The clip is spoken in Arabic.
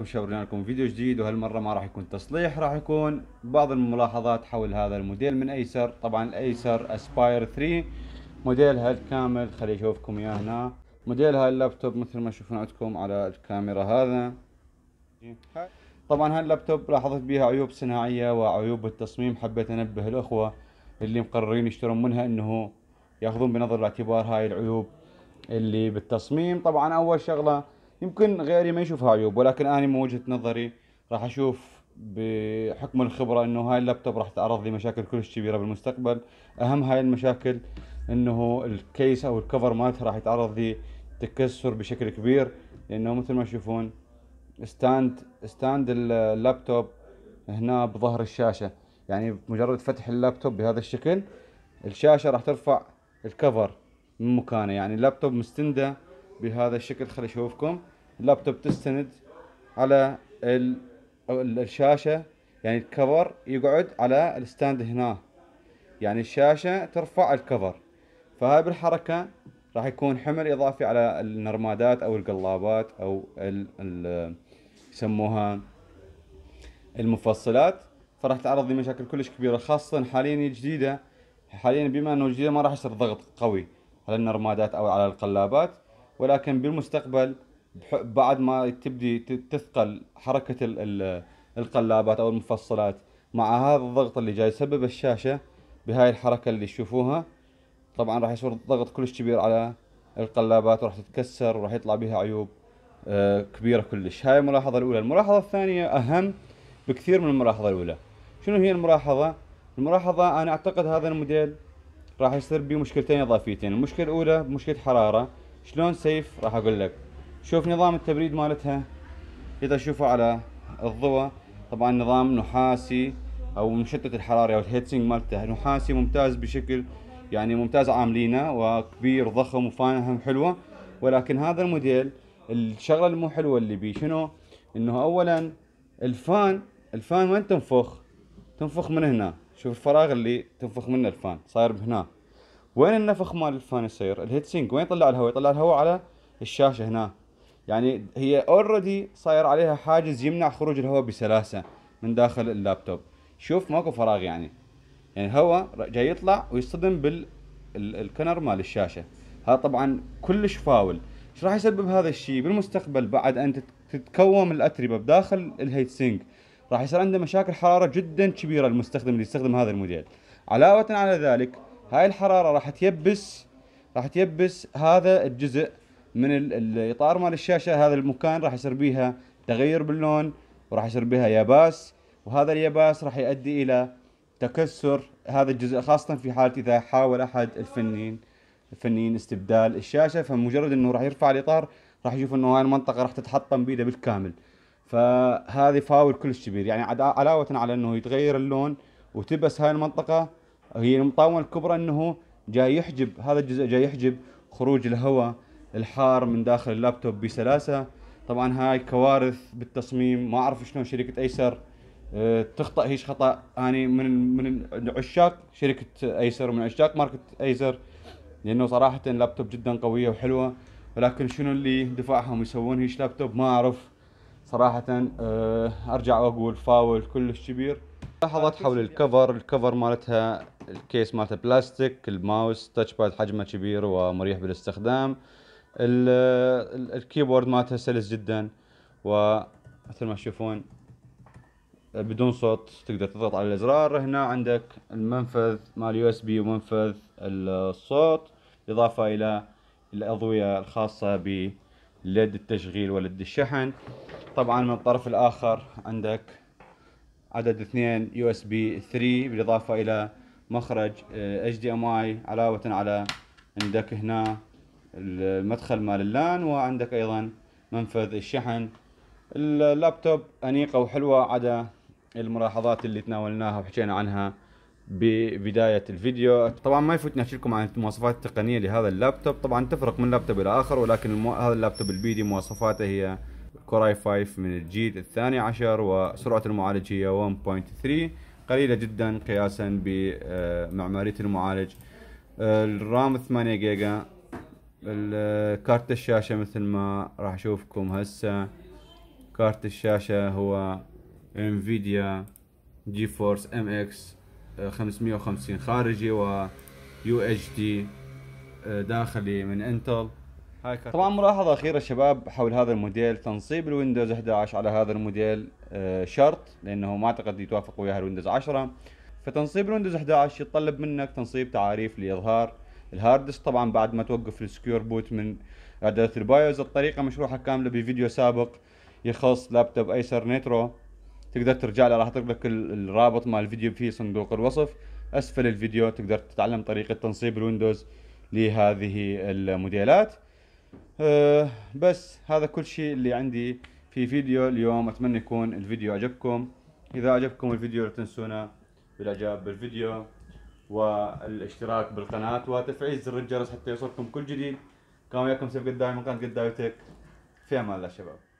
شورنا لكم فيديو جديد وهالمرة ما راح يكون تصليح راح يكون بعض الملاحظات حول هذا الموديل من ايسر طبعا الايسر اسباير 3 موديلها الكامل خلي أشوفكم إياه هنا. موديل هاي اللابتوب مثل ما تشوفون عندكم على الكاميرا هذا. طبعا هاللابتوب لاحظت بها عيوب صناعية وعيوب بالتصميم حبيت أنبه الأخوة اللي مقررين يشترون منها إنه يأخذون بنظر الاعتبار هاي العيوب اللي بالتصميم. طبعا أول شغلة يمكن غيري ما يشوفها عيوب ولكن أنا من وجهة نظري راح أشوف بحكم الخبرة إنه هاي اللابتوب راح تعرض لي مشاكل كلش كبيرة بالمستقبل. أهم هاي المشاكل إنه ال case أو ال cover مالتها راح يتعرض لي تكسر بشكل كبير لأنه مثل ما تشوفون stand stand ال laptop هنا بظهر الشاشة. يعني بمجرد فتح اللابتوب بهذا الشكل الشاشة راح ترفع ال cover من مكانه. يعني اللابتوب مستندة بهذا الشكل خلي أشوفكم. اللابتوب تستند على الشاشة يعني ال cover يقعد على ال stand هنا. يعني الشاشة ترفع ال cover. فهاي بالحركة راح يكون حمل إضافي على النرمادات أو القلابات أو ال يسموها المفصلات. فراح تعرض لمشاكل كلش كبيرة خاصة حاليا الجديدة حاليا بما إنه الجديدة ما راح يصير ضغط قوي على النرمادات أو على القلابات ولكن بالمستقبل بعد ما تبدي تثقل حركة القلابات أو المفصلات. مع هذا الضغط اللي جاي يسبب الشاشة بهاي الحركة اللي تشوفوها. طبعا راح يصير ضغط كلش كبير على القلابات وراح تتكسر وراح يطلع بها عيوب آه، كبيرة كلش. هاي الملاحظة الأولى. الملاحظة الثانية أهم بكثير من الملاحظة الأولى. شنو هي الملاحظة؟ الملاحظة أنا أعتقد هذا الموديل راح يصير به مشكلتين إضافيتين. المشكلة الأولى مشكلة حرارة. شلون سيف؟ راح أقول لك. شوف نظام التبريد مالتها إذا تشوفوا على الضوء طبعا نظام نحاسي أو مشتت الحرارة أو ال heat sink مالته نحاسي ممتاز بشكل يعني ممتاز عاملينه وكبير ضخم و fan هم حلوة. ولكن هذا الموديل الشغلة المو حلوة اللي بيه شنو؟ إنه اولا ال fan ال fan وين تنفخ؟ تنفخ من هنا. شوف الفراغ اللي تنفخ منه ال fan صاير بهنا. وين النفخ مال ال fan يصير؟ ال heat sink وين يطلع الهواء؟ يطلع الهواء على الشاشة هنا. يعني هي already صاير عليها حاجز يمنع خروج الهواء بسلاسة من داخل اللابتوب. شوف ماكو فراغ يعني. يعني الهواء جاي يطلع ويصطدم بال ال corner مال الشاشة. هذا طبعا كلش فاول. إيش راح يسبب هذا الشيء بالمستقبل بعد أن تتكوم الأتربة بداخل ال heat sink راح يصير عنده مشاكل حرارة جدا كبيرة المستخدم اللي يستخدم هذا الموديل. علاوة على ذلك هاي الحرارة راح تيبس راح تيبس هذا الجزء من الاطار مال الشاشه هذا المكان راح يصير بيها تغير باللون وراح يصير بها ياباس وهذا الياباس راح يؤدي إلى تكسر هذا الجزء خاصة في حالة إذا حاول أحد الفنيين الفنيين استبدال الشاشة فمجرد إنه راح يرفع الإطار راح يشوف إنه هاي المنطقة راح تتحطم بيده بالكامل. فهذه فاول كلش كبير. يعني علاوة على إنه يتغير اللون وتبس هاي المنطقة هي المطاومه الكبرى إنه جاي يحجب هذا الجزء جاي يحجب خروج الهواء الحار من داخل اللابتوب بسلاسة. طبعا هاي كوارث بالتصميم ما أعرف شلون شركة أيسر أه تخطأ هيش خطأ. اني من من عشاق شركة أيسر ومن عشاق ماركة أيسر لأنه صراحة لابتوب جدا قوية وحلوة. ولكن شنو اللي دفعهم يسوون هيش لابتوب؟ ما أعرف. صراحة أه أرجع وأقول فاول كلش كبير. لاحظت حول ال cover. ال cover مالتها ال case مالتها بلاستيك ال mouse touchpad حجمه كبير ومريح بالاستخدام. ال keyboard مالتها سلس جدا ومثل ما تشوفون بدون صوت تقدر تضغط على الأزرار. هنا عندك المنفذ مال USB ومنفذ الصوت إضافة إلى الأضوية الخاصة ب LED التشغيل و LED الشحن. طبعا من الطرف الآخر عندك عدد اثنين USB 3 بالإضافة إلى مخرج HDMI علاوة على عندك هنا المدخل مال ال LAN وعندك أيضا منفذ الشحن اللابتوب أنيقة وحلوة عدا الملاحظات اللي تناولناها وحكينا عنها ببداية الفيديو. طبعا ما يفوتني احكي لكم عن المواصفات التقنية لهذا اللابتوب. طبعا تفرق من لابتوب إلى آخر ولكن المو... هذا اللابتوب البيدي مواصفاته هي Core i5 من الجيل الثاني عشر وسرعة المعالج هي 1.3 قليلة جدا قياسا بمعمارية المعالج. ال RAM 8 جيجا كارت الشاشة مثل ما راح أشوفكم هسه. كارت الشاشة هو NVIDIA GeForce MX 550 خارجي و UHD داخلي من Intel هاي طبعا ملاحظة أخيرة شباب حول هذا الموديل. تنصيب ال Windows 11 على هذا الموديل آه، شرط لأنه ما أعتقد يتوافق وياها ال Windows 10 فتنصيب الويندوز 11 يتطلب منك تنصيب تعاريف لإظهار. الهارد ديسك طبعا بعد ما توقف ال secure boot من إعدادات ال BIOS الطريقة مشروحة كاملة بفيديو سابق يخص لابتوب ايسر نيترو تقدر ترجع له راح اترك لك الرابط مال الفيديو في صندوق الوصف. أسفل الفيديو تقدر تتعلم طريقة تنصيب الويندوز لهذه الموديلات. أه بس هذا كل شيء اللي عندي في فيديو اليوم. أتمنى يكون الفيديو عجبكم إذا عجبكم الفيديو لا تنسونا بالإعجاب بالفيديو. والاشتراك بالقناة وتفعيل زر الجرس حتى يوصلكم كل جديد. كان وياكم سيف قدامي من قناة قداوتك في أمان الله شباب.